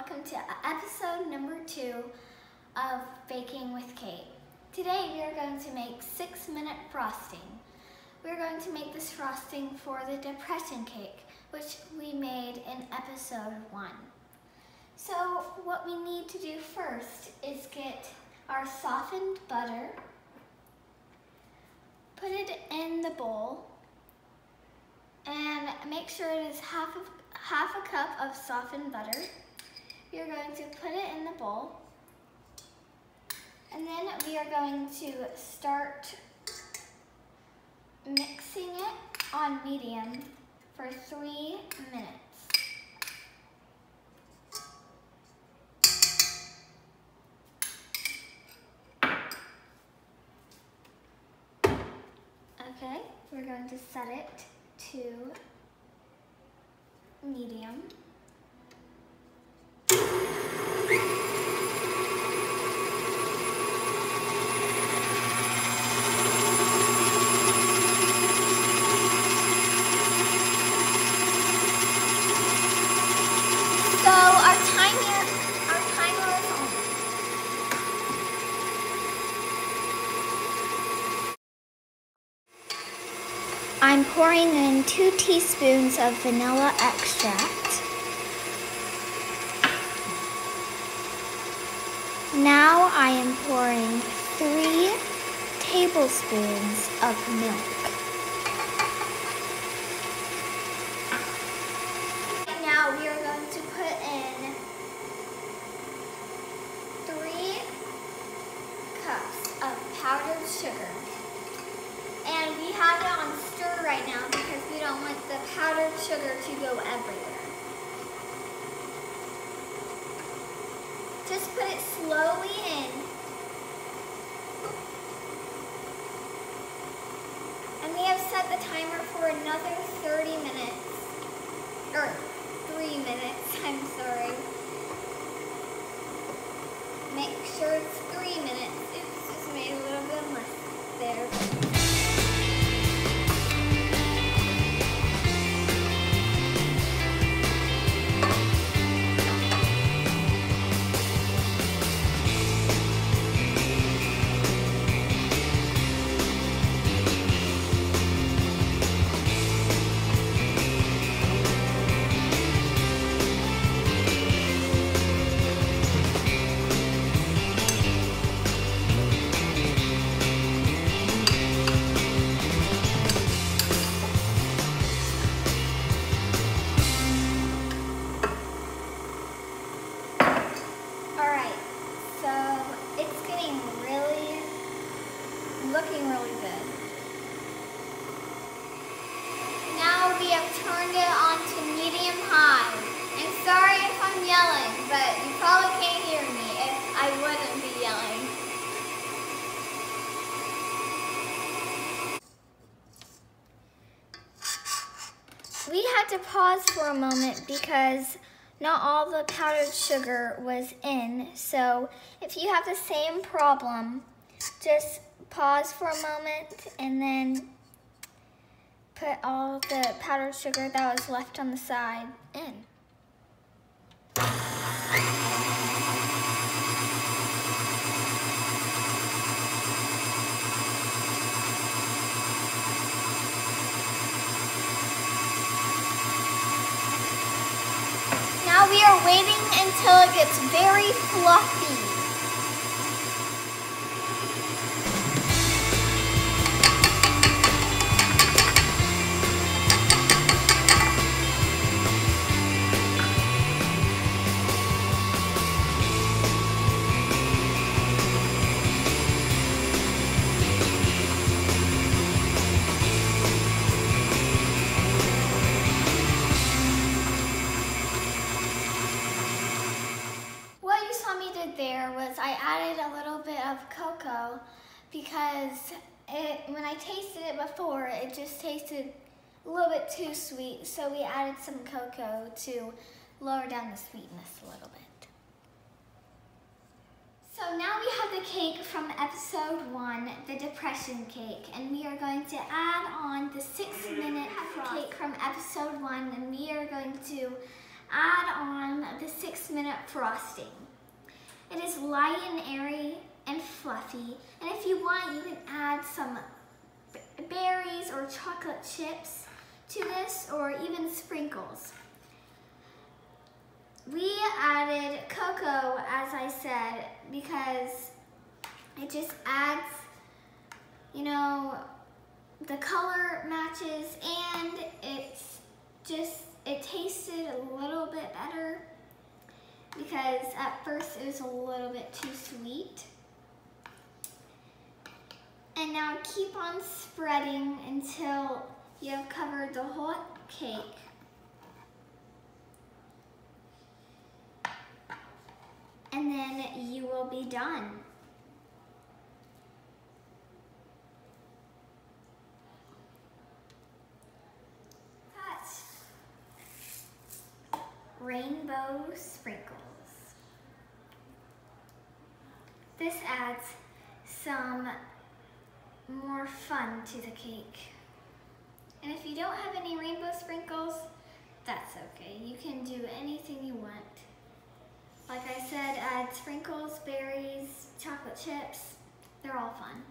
welcome to episode number two of Baking with Kate. Today we are going to make six minute frosting. We're going to make this frosting for the depression cake, which we made in episode one. So what we need to do first is get our softened butter, put it in the bowl, and make sure it is half of half a cup of softened butter. You're going to put it in the bowl. And then we are going to start mixing it on medium for three minutes. Okay, we're going to set it to medium. So our timer, our timer is on. I'm pouring in two teaspoons of vanilla extract. Now I am pouring three tablespoons of milk. Now we are going to put in three cups of powdered sugar. And we have it on stir right now because we don't want the powdered sugar to go everywhere. Just put it slowly in. And we have set the timer for another 30 minutes. Or three minutes, I'm sorry. Make sure it's three minutes. It's just made a little bit less there. Looking really good. Now we have turned it on to medium high. And sorry if I'm yelling, but you probably can't hear me if I wouldn't be yelling. We had to pause for a moment because not all the powdered sugar was in. So if you have the same problem, just pause for a moment and then put all the powdered sugar that was left on the side in. Now we are waiting until it gets very fluffy. Did there was I added a little bit of cocoa because it, when I tasted it before, it just tasted a little bit too sweet. So we added some cocoa to lower down the sweetness a little bit. So now we have the cake from episode one, the depression cake, and we are going to add on the six minute cake from episode one, and we are going to add on the six minute frosting. It is light and airy and fluffy. And if you want, you can add some berries or chocolate chips to this or even sprinkles. We added cocoa, as I said, because it just adds, you know, the color matches and it's just, it tasted a little bit better because at first it was a little bit too sweet. And now keep on spreading until you have covered the whole cake. And then you will be done. rainbow sprinkles. This adds some more fun to the cake. And if you don't have any rainbow sprinkles, that's okay. You can do anything you want. Like I said, add sprinkles, berries, chocolate chips. They're all fun.